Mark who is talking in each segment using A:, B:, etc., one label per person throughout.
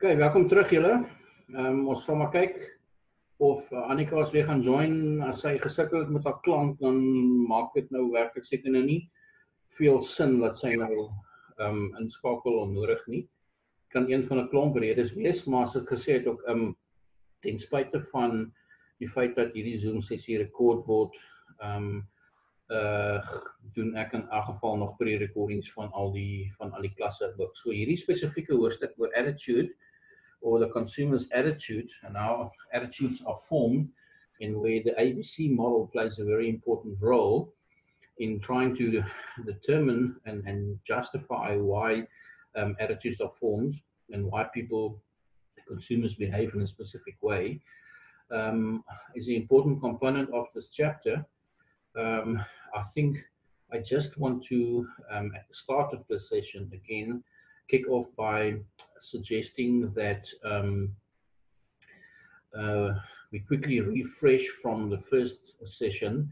A: Okay, welkom terug julle. Ehm um, ons gaan maar kyk of uh, Annika as weer gaan join as sy gesukkel het met haar klank dan maak dit nou werklik seker nou nie veel sin dat sy nou ehm um, inskakel onnodig nie. Kan een van 'n klomp redes wees, maar as ek gesê het ook ehm um, ten spyte van die feit dat hierdie Zoom sessie rekord word, ehm um, uh doen ek in elk geval nog pre-recordings van al die van al die klasse ook. So hierdie spesifieke hoofstuk oor attitude or the consumer's attitude and how attitudes are formed in where the ABC model plays a very important role in trying to determine and, and justify why um, attitudes are formed and why people, consumers behave in a specific way um, is an important component of this chapter. Um, I think I just want to, um, at the start of this session again, kick off by suggesting that um, uh, we quickly refresh from the first session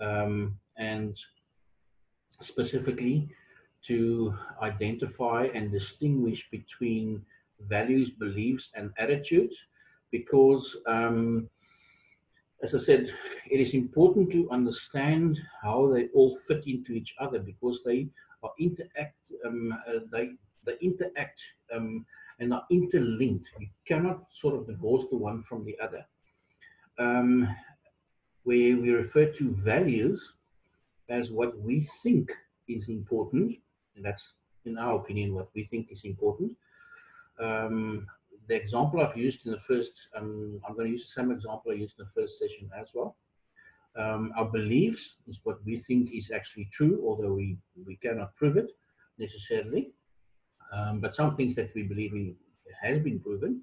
A: um, and specifically to identify and distinguish between values, beliefs, and attitudes because, um, as I said, it is important to understand how they all fit into each other because they interact, um, uh, they they interact um, and are interlinked. You cannot sort of divorce the one from the other. Um, where we refer to values as what we think is important, and that's, in our opinion, what we think is important. Um, the example I've used in the first, um, I'm going to use the same example I used in the first session as well. Um, our beliefs is what we think is actually true, although we, we cannot prove it necessarily. Um, but some things that we believe in has been proven.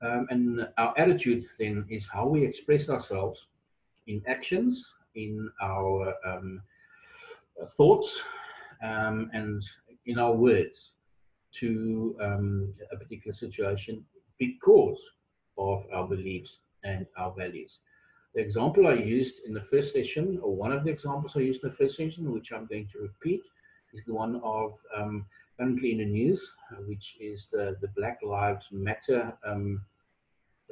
A: Um, and our attitude then is how we express ourselves in actions, in our um, thoughts, um, and in our words to um, a particular situation because of our beliefs and our values. The example I used in the first session, or one of the examples I used in the first session, which I'm going to repeat, is the one of um, currently in the news, uh, which is the, the Black Lives Matter um,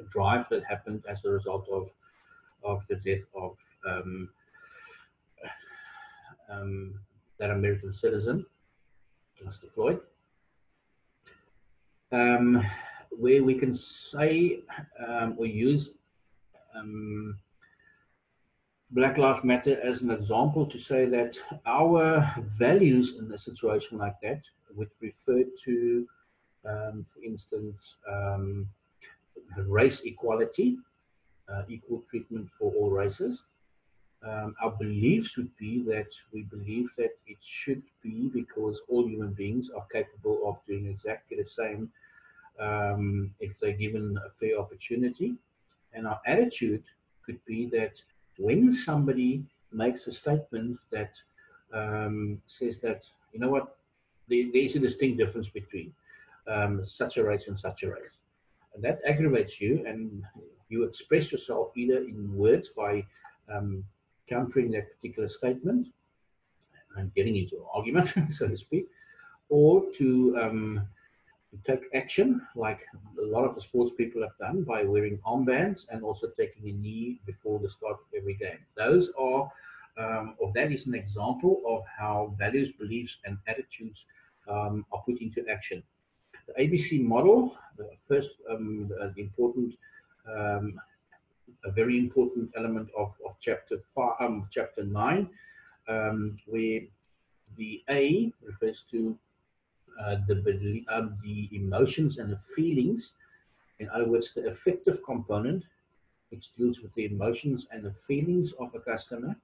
A: drive that happened as a result of, of the death of um, um, that American citizen, Mr. Floyd, um, where we can say um, or use um, Black Lives Matter as an example to say that our values in a situation like that would refer to, um, for instance, um, race equality, uh, equal treatment for all races. Um, our beliefs would be that we believe that it should be because all human beings are capable of doing exactly the same um, if they're given a fair opportunity. And our attitude could be that when somebody makes a statement that um, says that, you know what, there, is a distinct difference between um, such a race and such a race. And that aggravates you, and you express yourself either in words by um, countering that particular statement and getting into argument, so to speak, or to, um, to take action, like a lot of the sports people have done by wearing armbands and also taking a knee before the start of every game. Those are um, or that is an example of how values, beliefs, and attitudes um, are put into action. The ABC model, the first um, the, important, um, a very important element of, of chapter five, um, chapter nine, um, where the A refers to uh, the the emotions and the feelings. In other words, the affective component, which deals with the emotions and the feelings of a customer,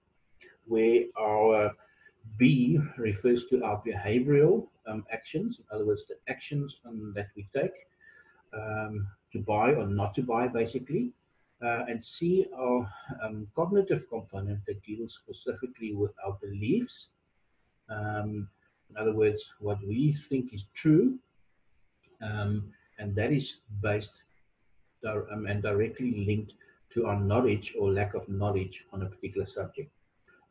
A: where our B refers to our behavioral um, actions, in other words, the actions um, that we take um, to buy or not to buy, basically. Uh, and C, our um, cognitive component that deals specifically with our beliefs. Um, in other words, what we think is true, um, and that is based and directly linked to our knowledge or lack of knowledge on a particular subject.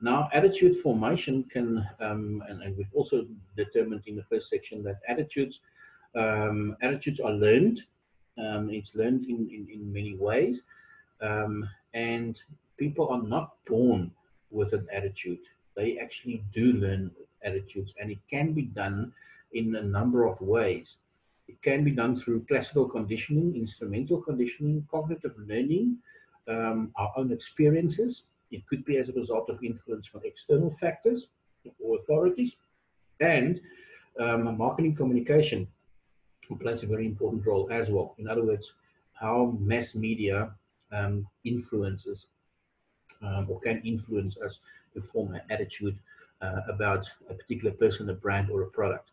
A: Now, attitude formation can, um, and, and, we've also determined in the first section that attitudes, um, attitudes are learned Um, it's learned in, in, in many ways. Um, and people are not born with an attitude. They actually do learn attitudes, and it can be done in a number of ways. It can be done through classical conditioning, instrumental conditioning, cognitive learning, um, our own experiences. It could be as a result of influence from external factors or authorities, and um, marketing communication plays a very important role as well. In other words, how mass media um, influences um, or can influence us to form an attitude uh, about a particular person, a brand, or a product.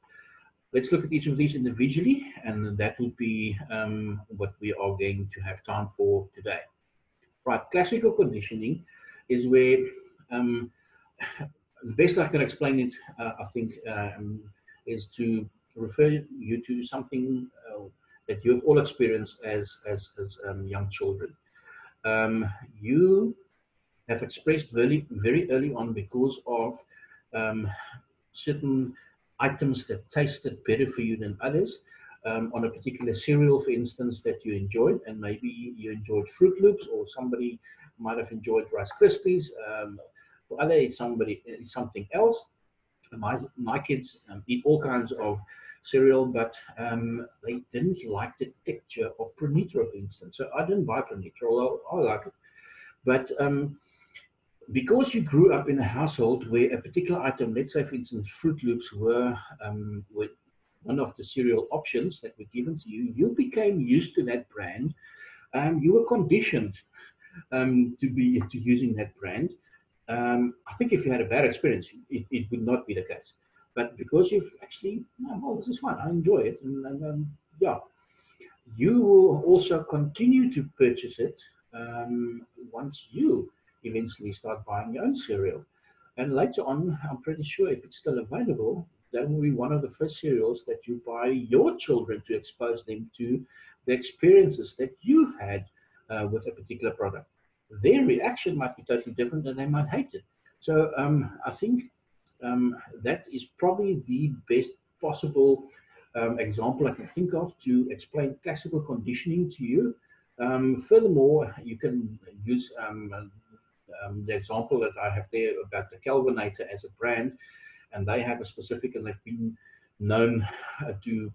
A: Let's look at each of these individually, and that would be um, what we are going to have time for today. Right, classical conditioning is where um, the best I can explain it, uh, I think, um, is to refer you to something uh, that you've all experienced as as, as um, young children. Um, you have expressed very very early on because of um, certain items that tasted better for you than others. Um, on a particular cereal, for instance, that you enjoyed, and maybe you enjoyed Fruit Loops, or somebody might have enjoyed Rice Krispies. Um, for other, it's somebody, it's something else. My my kids um, eat all kinds of cereal, but um, they didn't like the texture of ProNutro, for instance. So I didn't buy ProNutro, although I like it. But um, because you grew up in a household where a particular item, let's say for instance, Fruit Loops were, um, were one of the cereal options that were given to you, you became used to that brand. Um, you were conditioned um, to be to using that brand. Um, I think if you had a bad experience, it, it would not be the case. But because you've actually, oh, well, this is fun, I enjoy it, and, and um, yeah, you will also continue to purchase it um, once you eventually start buying your own cereal. And later on, I'm pretty sure if it's still available, that will be one of the first cereals that you buy your children to expose them to the experiences that you've had uh, with a particular product. Their reaction might be totally different and they might hate it. So um, I think um, that is probably the best possible um, example I can think of to explain classical conditioning to you. Um, furthermore, you can use um, um, the example that I have there about the Kelvinator as a brand, and they have a specific, and they've been known uh, to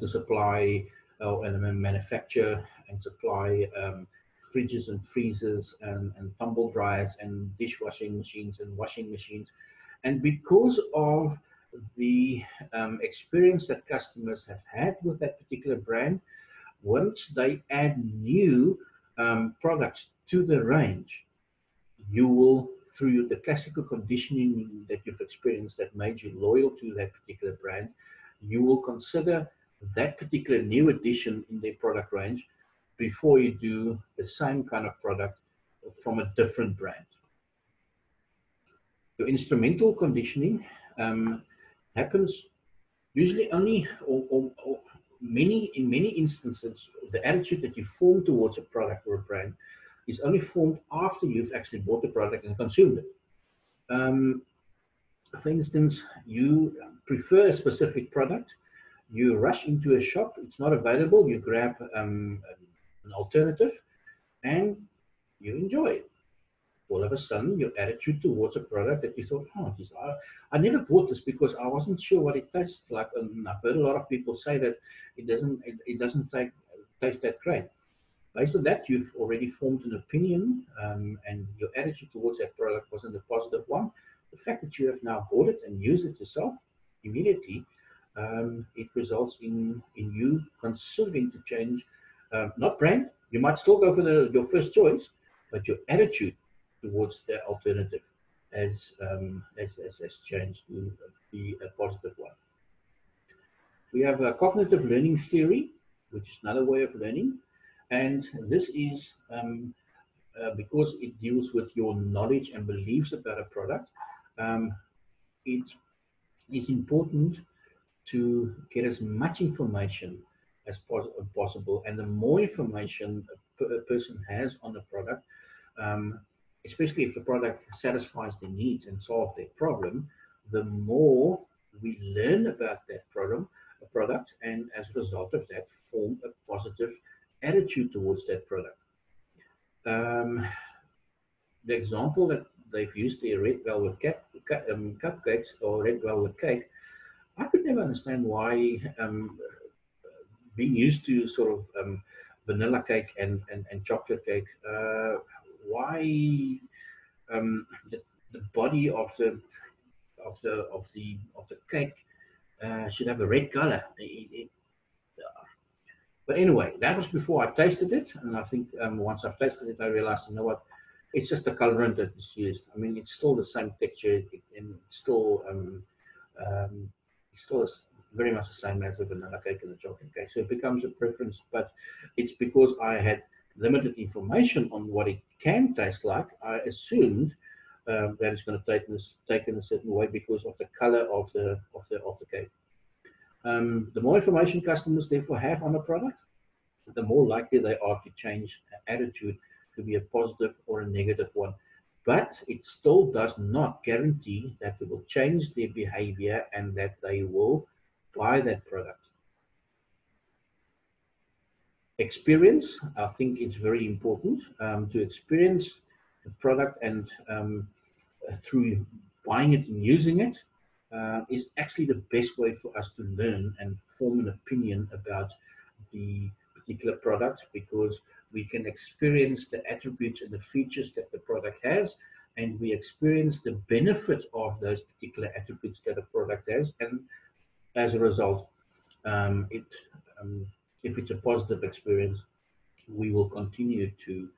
A: to supply uh, and manufacture and supply um, fridges and freezers and, and tumble dryers and dishwashing machines and washing machines. And because of the um, experience that customers have had with that particular brand, once they add new um, products to the range, you will, through the classical conditioning that you've experienced that made you loyal to that particular brand, you will consider that particular new addition in their product range before you do the same kind of product from a different brand. Your instrumental conditioning um, happens usually only or, or, or, many in many instances the attitude that you form towards a product or a brand is only formed after you've actually bought the product and consumed it. Um, for instance, you prefer a specific product, you rush into a shop, it's not available, you grab um, an alternative, and you enjoy it. All of a sudden, your attitude towards a product that you thought, oh, geez, I, I never bought this because I wasn't sure what it tastes like. And I've heard a lot of people say that it doesn't it, it doesn't take, taste that great. Based on that, you've already formed an opinion, um, and your attitude towards that product wasn't a positive one. The fact that you have now bought it and used it yourself immediately, um, it results in in you considering to change um, not brand. You might still go for the, your first choice, but your attitude towards the alternative has, um, has, has, has changed to be a positive one. We have a cognitive learning theory, which is another way of learning. And this is um, uh, because it deals with your knowledge and beliefs about a product. Um, it is important to get as much information as pos possible. And the more information a, person has on the product, um, especially if the product satisfies their needs and solves their problem, the more we learn about that a product, and as a result of that, form a positive attitude towards that product. Um, the example that they've used the red velvet cap, um, cupcakes or red velvet cake, I could never understand why um, being used to sort of um, vanilla cake and, and, and chocolate cake, uh, why um, the, the body of the of the of the of the cake uh, should have a red color. It, it, uh, but anyway, that was before I tasted it, and I think um, once I've tasted it, I realized, you know what, it's just a colorant that is used. I mean, it's still the same texture, and still um, um, it's still very much the same as a vanilla cake and a chocolate cake. So it becomes a preference, but it's because I had limited information on what it can taste like. I assumed um, that it's going to take this a certain way because of the color of the of the of the cake. Um, the more information customers therefore have on a product, the more likely they are to change attitude to be a positive or a negative one. But it still does not guarantee that they will change their behavior and that they will buy that product. Experience, I think it's very important um, to experience the product and um, through buying it and using it uh, is actually the best way for us to learn and form an opinion about the particular product because we can experience the attributes and the features that the product has and we experience the benefit of those particular attributes that a product has and as a result um, it um, if it's a positive experience we will continue to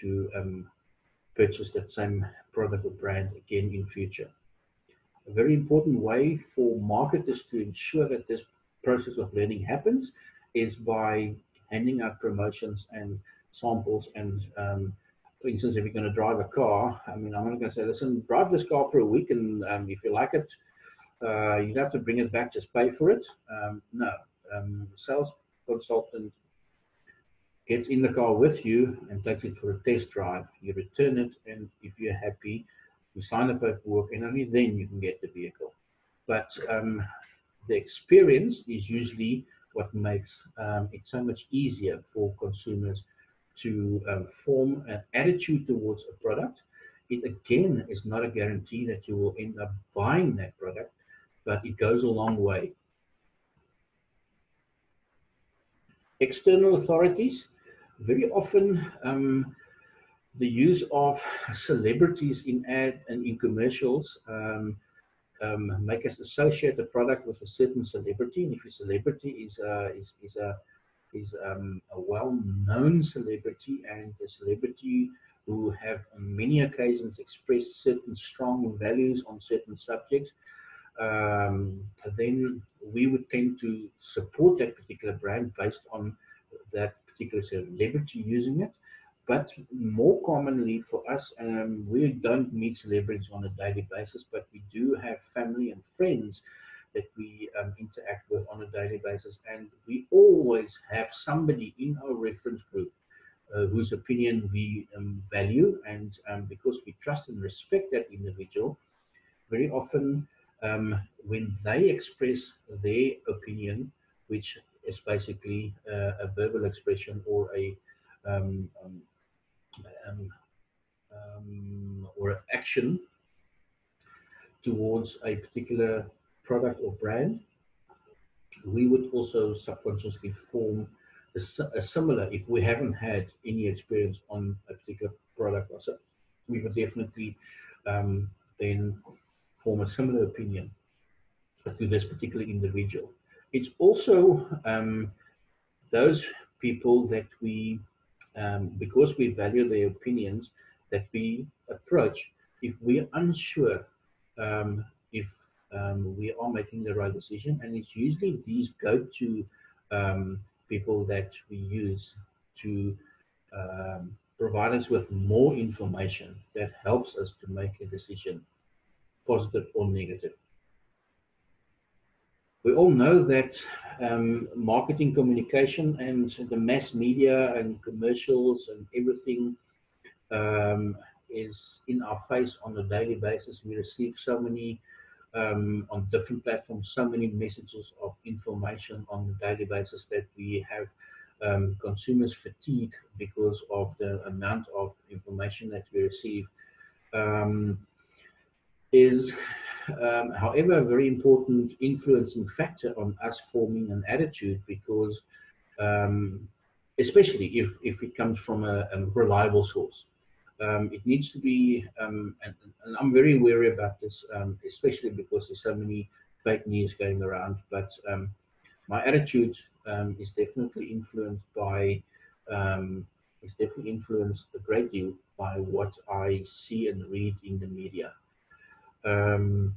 A: to um, purchase that same product or brand again in future. A very important way for marketers to ensure that this process of learning happens is by handing out promotions and samples and um, for instance, if you're going to drive a car, I mean, I'm not going to say, listen, drive this car for a week, and um, if you like it, uh, you don't have to bring it back, just pay for it. Um, no, um, sales consultant gets in the car with you and takes it for a test drive. You return it, and if you're happy, you sign the paperwork, and only then you can get the vehicle. But um, the experience is usually what makes um, it so much easier for consumers to um, form an attitude towards a product. It again is not a guarantee that you will end up buying that product, but it goes a long way. External authorities very often um, the use of celebrities in ad and in commercials um, um, make us associate the product with a certain celebrity. And if a celebrity is a, is, is a, is um, a well-known celebrity and a celebrity who have on many occasions expressed certain strong values on certain subjects, um, then we would tend to support that particular brand based on that particular celebrity using it. But more commonly for us, um, we don't meet celebrities on a daily basis, but we do have family and friends that we um, interact with on a daily basis. And we always have somebody in our reference group uh, whose opinion we um, value. And um, because we trust and respect that individual, very often um, when they express their opinion, which is basically uh, a verbal expression or a um, um, um, um, or action towards a particular product or brand, we would also subconsciously form a, a, similar, if we haven't had any experience on a particular product, or so we would definitely um, then form a similar opinion to this particular individual. It's also um, those people that we, um, because we value their opinions, that we approach. If we're unsure um, if um, we are making the right decision, and it's usually these go-to um, people that we use to um, provide us with more information that helps us to make a decision, positive or negative. We all know that um, marketing communication and the mass media and commercials and everything um, is in our face on a daily basis. We receive so many um, on different platforms, so many messages of information on a daily basis that we have um, consumers fatigue because of the amount of information that we receive um, is, um, however, a very important influencing factor on us forming an attitude because, um, especially if, if it comes from a, a reliable source. Um, it needs to be, um, and, and, I'm very wary about this, especially because there's so many fake news going around. But my attitude um, is definitely influenced by um, is definitely influenced a great deal by what I see and read in the media. Um,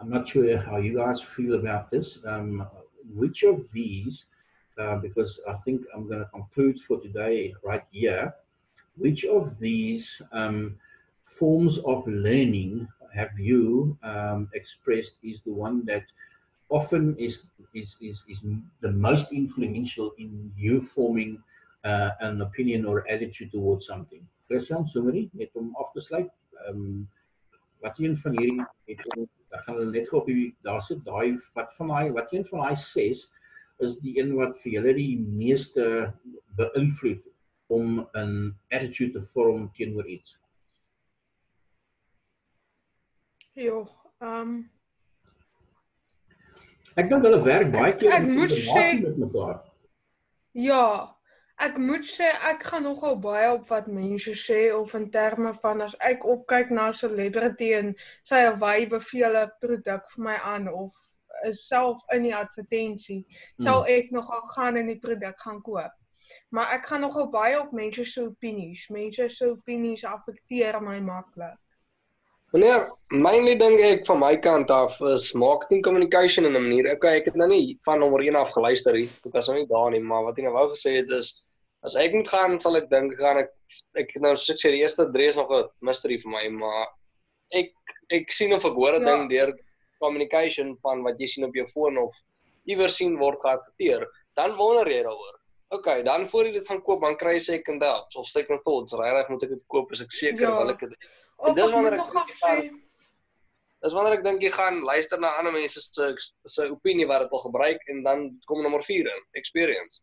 A: I'm not sure how you guys feel about this. Um, which of these, uh, because I think I'm going to conclude for today right here, which of these um, forms of learning have you um, expressed is the one that often is, is, is, is the most influential in you forming uh, an opinion or attitude towards something. Christian, summary, net om af te sluit. Wat een van hierdie het ek gaan net gou op die daar sit daai wat van daai wat een van daai ses is die een wat vir julle die meeste beïnvloed om 'n attitude te vorm teenoor iets.
B: Ja, ehm um,
A: Ek dink hulle werk baie keer
B: ek moet sê
A: met mekaar.
B: Ja, ek moet sê ek gaan nogal baie op wat mense sê of in terme van as ek opkyk na 'n celebrity en sy of hy beveel 'n produk vir my aan of is self in die advertensie, hmm. sal ek nogal gaan en die produk gaan koop. Maar ek gaan nogal baie op mense se opinies. Mense se opinies affekteer my maklik.
C: Meneer, mainly dink ek van my kant af is marketing communication in 'n manier. Okay, ek het nou nie van nommer 1 af geluister hier. Ek was nou nie daar nie, maar wat ek nou wou gesê het is as ek moet gaan, sal ek dink gaan ek ek nou soos ek sê die eerste drie is nog 'n mystery vir my, maar ek ek sien of ek hoor 'n ja. ding deur communication van wat jy sien op jou foon of iewers sien word geadverteer, dan wonder jy daaroor. Okay, dan voor jy dit gaan koop, dan kry jy second thoughts of second thoughts. Regtig moet ek dit koop as ek seker ja. wil ek dit
B: En dis wanneer ek gaan
C: Dis wanneer ek dink jy gaan luister na ander mense se se opinie wat dit al gebruik en dan kom nommer 4 in, experience.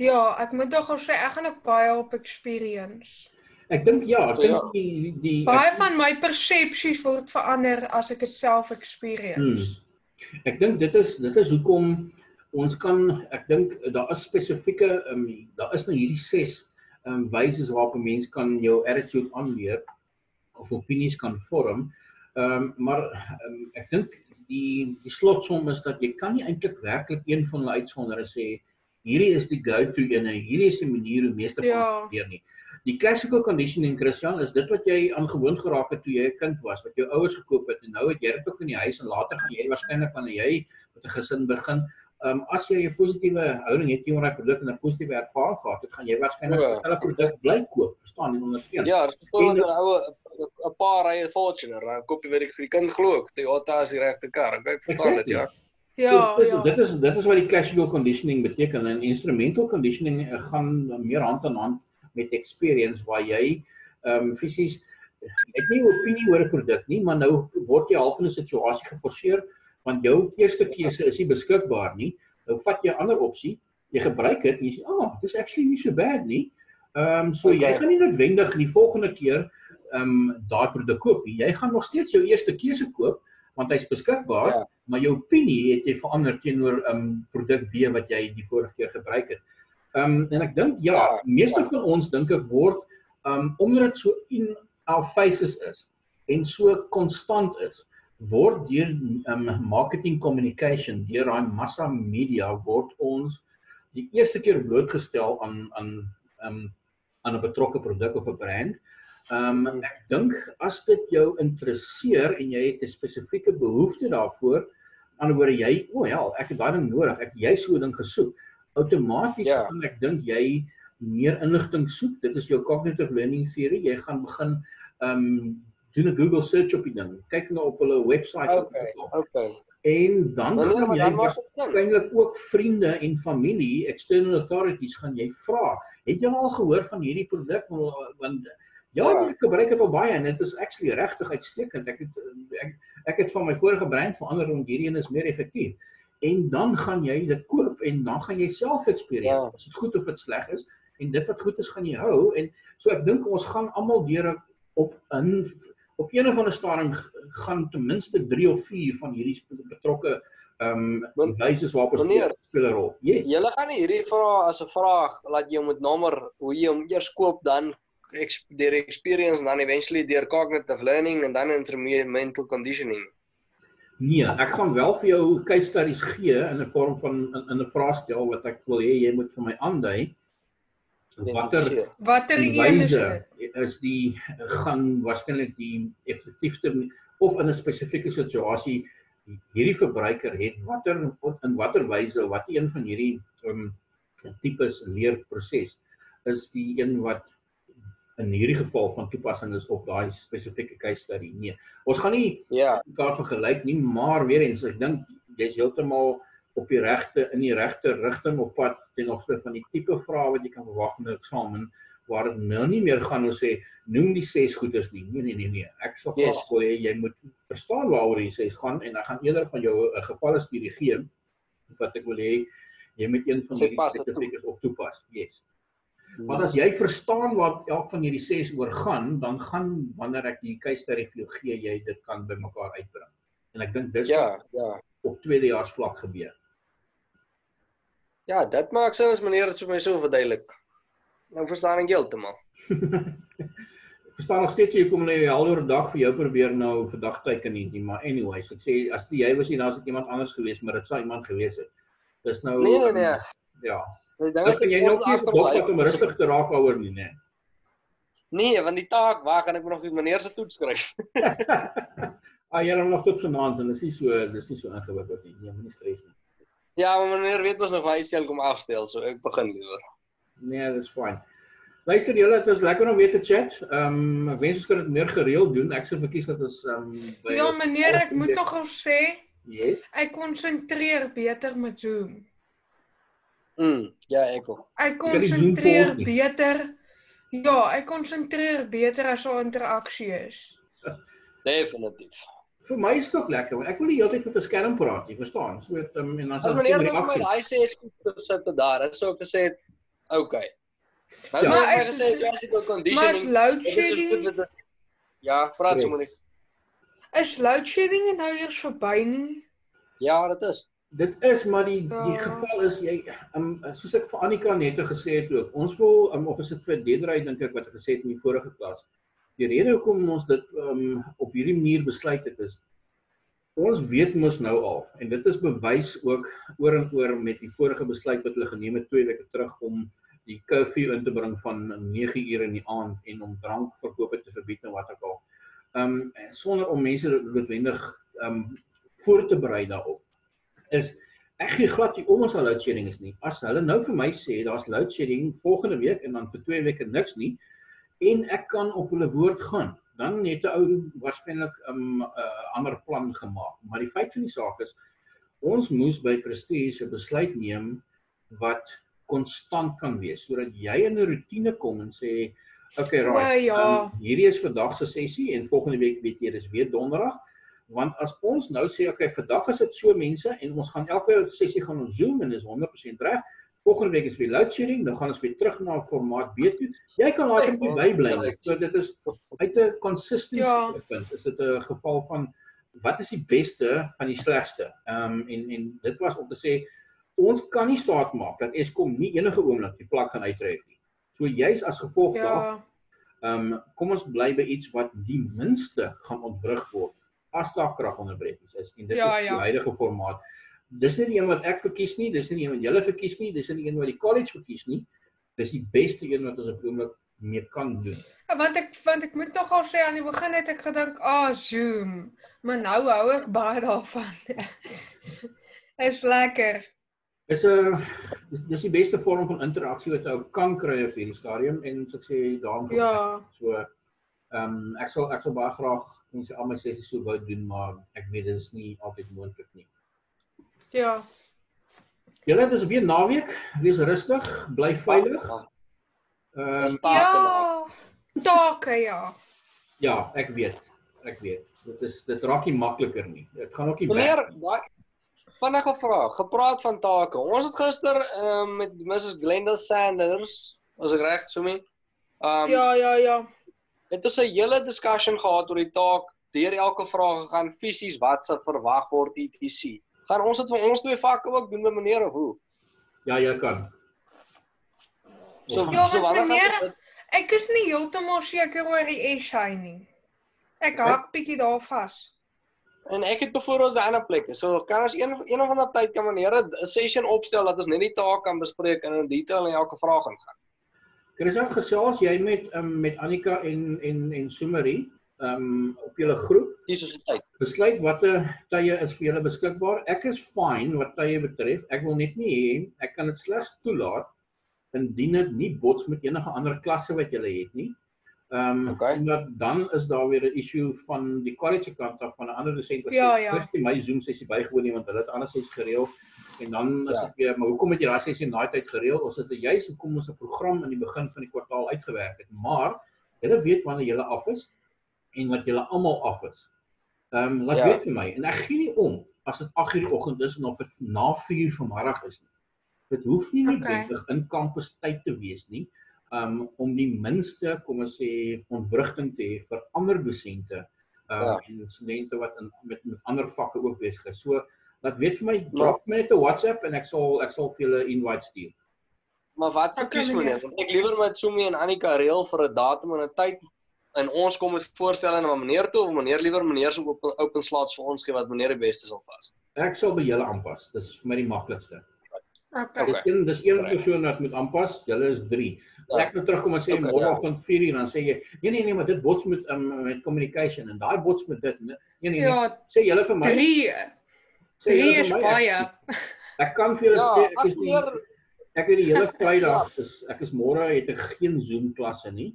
B: Ja, ek moet tog sê ek gaan ook baie op experience.
A: Ek dink ja, ek dink ja. die die
B: baie ek, van my persepsies word verander as ek dit self experience.
A: Hmm. Ek dink dit is dit is hoekom ons kan ek dink daar is spesifieke um, daar is nou hierdie 6 um, wyse waarop 'n mens kan jou attitude aanleer of opinies kan vorm. Ehm um, maar um, ek dink die die slotsom is dat jy kan nie eintlik werklik een van hulle uitsonder en sê hierdie is die go-to een en hierdie is die manier hoe meeste ja. van leer nie. Die classical conditioning Christian is dit wat jy aangewoon geraak het toe jy 'n kind was, wat jou ouers gekoop het en nou het jy dit ook in die huis en later gaan jy waarskynlik wanneer jy met 'n gesin begin, ehm um, as jy 'n positiewe houding het teenoor daai produk en 'n positiewe ervaring gehad het, gaan jy waarskynlik ja. hulle produk bly koop, verstaan en ondersteun.
C: Ja, dis verstaan 'n ou 'n paar rye Fortuner, dan koop jy weer vir die kind glo ek, Toyota is die regte kar. Ek verstaan dit, ja.
B: Ja,
A: so, dit, ja. Dit is dit is wat die classical conditioning beteken en instrumental conditioning eh, gaan meer hand aan hand met experience waar jy ehm um, fisies ek nie opinie oor 'n produk nie, maar nou word jy half in 'n situasie geforseer want jou eerste keuse is nie beskikbaar nie. Nou vat jy 'n ander opsie, jy gebruik dit en jy sê, "Ag, oh, dis actually nie so bad nie." Ehm um, so okay. jy gaan nie noodwendig die volgende keer ehm um, daai produk koop nie. Jy gaan nog steeds jou eerste keuse koop want hy's beskikbaar, ja. maar jou opinie het jy verander teenoor 'n um, produk B wat jy die vorige keer gebruik het. Ehm um, en ek dink ja, ja, meeste ja. van ons dink ek word ehm um, omdat dit so in our faces is en so konstant is word deur um, marketing communication deur daai massa media word ons die eerste keer blootgestel aan aan um, aan 'n betrokke produk of 'n brand. Um ek dink as dit jou interesseer en jy het 'n spesifieke behoefte daarvoor, anderswoorde jy, o oh ja, ek het daai ding nodig, ek jy so 'n ding gesoek. Outomaties ja. gaan ek dink jy meer inligting soek. Dit is jou cognitive learning theory. Jy gaan begin um doen 'n Google search op die ding. Kyk nou op hulle webwerf.
C: Okay. Okay.
A: En dan Wanneer, gaan jy waarskynlik ook vriende en familie, external authorities gaan jy vra. Het jy al gehoor van hierdie produk want Ja,
C: Ja.
A: ek gebruik dit al baie en dit is actually regtig uitstekend. Ek het ek ek het van my vorige brein verander om hierdie een is meer effektief. En dan gaan jy dit koop en dan gaan jy self eksperimenteer.
C: Ja.
A: As dit goed of dit sleg is en dit wat goed is gaan jy hou en so ek dink ons gaan almal deur 'n- op in op een of ander stadium gaan ten minste 3 of 4 van hierdie betrokke ehm um, wyse waarop ons speel 'n rol. Yes.
C: Julle gaan nie hierdie vra as 'n vraag laat jy moet nommer hoe jy hom eers koop dan deur experience en dan eventually deur cognitive learning en dan instrumental conditioning.
A: Nee, ek gaan wel vir jou case studies gee in 'n vorm van in, in 'n vraagstel wat ek wil hê jy moet vir my aandui. Watter.
B: Watter een is
A: die gaan waarskynlik die effektiefste of in 'n spesifieke situasie hierdie verbruiker het watter in watter wyse wat een van hierdie um, tipes leerproses is die een wat in hierdie geval van toepassing is op daai spesifieke case study. Nee, ons gaan nie
C: Ja,
A: mekaar vergelyk nie, maar weer eens ek dink jy's heeltemal op die regte in die regte rigting op pad ten opsigte van die tipe vrae wat jy kan verwag in 'n eksamen waar dit nou nie meer gaan om sê noem die ses goeders nie. Nee nee nee nee. Ek sal
C: Yes.
A: graag wil hê jy moet verstaan waaroor die ses gaan en ek gaan eerder van jou 'n gevalle studie gee wat ek wil hê jy moet een van hierdie spesifieke op toepas. Yes. Want as jy verstaan wat elk van hierdie ses oor gaan, dan gaan wanneer ek die case study vir jou gee, jy dit kan bymekaar uitbring. En ek dink dis
C: ja, ja.
A: op tweedejaars vlak gebeur.
C: Ja, dit maak sin as meneer dit vir my so verduidelik. Nou verstaan ek heeltemal.
A: Ek verstaan nog steeds jy kom nou 'n helder dag vir jou probeer nou vandag teken nie, maar anyways, ek sê as jy was nie, dan was dit iemand anders gewees, maar dit sou iemand gewees het. Dis nou
C: Nee nee nee.
A: Ja. Dan
C: is
A: kan jy
C: ek
A: nou
C: my
A: dop om rustig te raak daaroor nie, né?
C: Nee, want die taak, waar gaan ek nog die meneer se toets skryf?
A: ah, jy het nog tot vanaand en dis nie so dis nie so ingewikkeld nie. Jy moenie stres nie.
C: Ja, maar meneer weet mos nog hy stel kom afstel, so ek begin liewer.
A: Nee, dis fyn. Luister julle, dit was lekker om weer te chat. Ehm um, ek wens ons kan dit meer gereeld doen. Ek sou verkies dat ons ehm um,
B: Ja, meneer, ek moet nogal sê,
A: Yes.
B: ek konsentreer beter met Zoom.
C: Mm, ja, ek ook.
B: Ek konsentreer beter. Ja, ek konsentreer beter as daar interaksie is.
C: Definitief.
A: Vir my is dit ook lekker want ek wil die hele tyd met 'n skerm praat, jy verstaan? So ehm um, en dan
C: As meneer nou vir my daai sê is goed gesit het daar, dan sou ek gesê het, okay. Nou
A: Ja.
C: ja, maar
B: Maar
C: ek
B: is
C: gesê
B: dit-
C: classical
B: Maar is
C: conditioning.
B: load
C: so goed
B: shedding,
C: met. Ja, praat so
A: Correct.
C: moenie.
B: is load shedding nou eers verby nie?
C: Ja, dit is.
A: Dit is maar die die
B: Ja.
A: geval is jy um, soos ek vir Annika net gesê het ook. Ons wil um, of is dit vir Dedrey dink ek wat gesê het in die vorige klas. Die rede hoekom ons dit um, op hierdie manier besluit het is ons weet mos nou al en dit is bewys ook oor en oor met die vorige besluit wat hulle geneem het 2 weke terug om die curfew in te bring van 9 ure in die aand en om drankverkope te verbied en wat ook al. Um, sonder om mense noodwendig um, voor te berei daarop is ek gee glad nie om ons al load shedding is nie. As hulle nou vir my sê daar's load shedding volgende week en dan vir 2 weke niks nie en ek kan op hulle woord gaan, dan het 'n ou waarskynlik 'n um, uh, ander plan gemaak. Maar die feit van die saak is ons moes by Prestige 'n besluit neem wat konstant kan wees sodat jy in 'n rotine kom en sê okay right.
B: ja.
A: Um, hierdie is vandag se sessie en volgende week weet jy dis weer donderdag. Want as ons nou sê okay, vandag is dit so mense en ons gaan elke sessie gaan ons Zoom en dis 100% reg. Volgende week is weer load shedding, dan gaan ons weer terug na formaat B toe. Jy kan later nie bybly nie. So dit is uit 'n consistency
B: Ja.
A: punt. Is dit 'n geval van wat is die beste van die slegste? Ehm um, en en dit was om te sê ons kan nie staat maak dat Eskom nie enige oomblik die plak gaan uittrek nie. So juis as gevolg daarvan
B: Ja.
A: Ehm um, kom ons bly by iets wat die minste gaan ontwrig word as daar kragonderbrekings is en dit
B: Ja,
A: is die
B: ja.
A: huidige formaat. Dis nie die een wat ek verkies nie, dis nie die een wat julle verkies nie, dis nie die een wat die college verkies nie. Dis die beste een wat ons op oomblik mee kan doen.
B: Ja, Want ek want ek moet nogal sê aan die begin het ek gedink, "Ah, Zoom." Maar nou hou ek baie daarvan. Is lekker.
A: Dis 'n dis, dis die beste vorm van interaksie wat ou kan kry op hierdie stadium en soos ek sê daarom
B: Ja.
A: so ehm um, ek sal ek sal baie graag mense al my sessies so wou doen maar ek weet dit is nie altyd moontlik nie.
B: Ja.
A: Julle dis weer naweek, wees rustig, bly veilig. Ehm um,
C: taak.
B: Ja. Take ja.
A: Ja, ek weet. Ek weet. Dit is dit raak nie makliker nie. Dit gaan ook nie
C: Meneer,
A: weg.
C: daai vinnige vraag. Gepraat van take. Ons het gister ehm um, met Mrs Glenda Sanders, as ek reg sou meen. Ehm um,
B: Ja, ja, ja.
C: het ons 'n hele discussion gehad oor die taak deur elke vraag gegaan fisies wat se verwag word etc. Gaan ons dit vir ons twee vakke ook doen met meneer of hoe?
A: Ja, jy kan.
C: So
B: Ja,
C: so wanneer
B: meneer-
C: dit-
B: Ek is nie heeltemal seker oor die essay nie. Ek hak bietjie daar vas.
C: En ek het byvoorbeeld by ander plekke. So kan ons een een of ander tyd kan meneer 'n session opstel dat ons net die taak kan bespreek en in detail in elke vraag ingaan.
A: Christian gesels jy met um, met Annika en en en Sumerie um op julle groep
C: Dis so 'n tyd.
A: besluit watter tye is vir julle beskikbaar. Ek is fine wat tye betref. Ek wil net nie hê ek kan dit slegs toelaat indien dit nie bots met enige ander klasse wat julle het nie. Ehm um,
C: Okay.
A: omdat dan is daar weer 'n issue van die college kant af van 'n ander dosent wat
B: Ja,
A: sê,
B: ja.
A: "Dis nie my Zoom sessie bygewoon nie want hulle het ander sessies gereël." En dan is
C: Ja.
A: dit weer, maar hoekom het jy daai sessie in daai tyd gereël? Ons het juis hoekom ons 'n program in die begin van die kwartaal uitgewerk het. Maar julle weet wanneer julle af is en wat julle almal af is. Ehm um, laat
C: Ja.
A: weet vir my en ek gee nie om as dit 8:00 die oggend is en of dit na 4:00 vanmiddag is nie. Dit hoef nie
B: Okay.
A: noodwendig okay. in kampus tyd te wees nie. Um om die minste, kom ons sê, ontwrigting te hê vir ander dosente uh
C: Ja.
A: en studente wat in met met ander vakke ook besig is. So laat weet vir my, drop my net 'n WhatsApp en ek sal ek sal vir julle invite stuur.
C: Maar wat
B: Okay,
C: verkies
B: meneer.
C: meneer? Want ek liewer met Sumi en Annika reël vir 'n datum en 'n tyd en ons kom met voorstelle na meneer toe of meneer liewer meneer se open open slots vir ons gee wat meneer die beste sal pas.
A: Ek sal by julle aanpas. Dis vir my die maklikste.
B: Okay.
A: Dis een dis een persoon wat moet aanpas. Julle is 3.
C: Ja.
A: Ek moet terugkom en sê
C: Okay,
A: okay,
C: ja.
A: môreoggend 4:00 dan sê jy nee nee nee maar dit bots met um, met communication en daai bots met dit. Nee nee nee.
B: Ja,
A: Sê julle vir my.
B: 3.
A: sê
B: 3
A: julle
B: is
A: my,
B: baie.
A: Ek, ek kan vir julle
C: Ja,
A: sê ek
C: as
A: is die, ek het die hele Vrydag is ek is môre het ek geen Zoom klasse nie.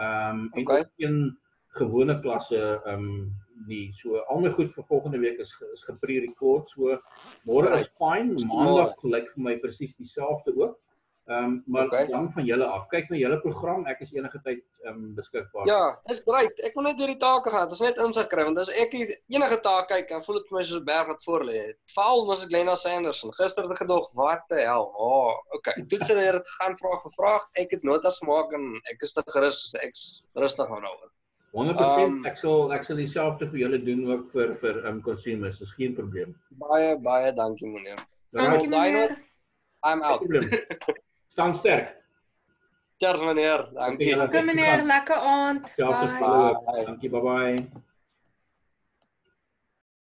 A: Ehm um, en
C: Okay.
A: ook geen gewone klasse ehm um, nie. So my goed vir volgende week is is gepre-record. So môre is fyn. Maandag lyk vir my presies dieselfde ook. Ehm um, maar
C: Okay.
A: dan van julle af. Kyk na julle program. Ek is enige tyd ehm um, beskikbaar.
C: Ja, dis great. Ek wil net deur die take gaan. Dit is net insig kry want as ek enige taak kyk, dan voel dit vir my soos 'n berg wat voor lê. Veral mos ek Glenda Sanderson. Gister het ek gedog, wat die hel? Oh, okay. Toe sê hulle dit gaan vraag vir vraag. Ek het notas gemaak en ek is te gerus, so ek's rustig aan daaroor.
A: 100%
C: Um,
A: ek sal ek sal dieselfde vir julle doen ook vir vir ehm um, consumers. Dis geen probleem.
C: Baie baie dankie meneer.
B: Dankie meneer.
C: I'm out.
A: staan sterk.
C: Cheers meneer, dank
A: je.
B: Dank je meneer, lekker
A: ont.
B: Bye.
C: Bye.
A: Dank je, bye bye.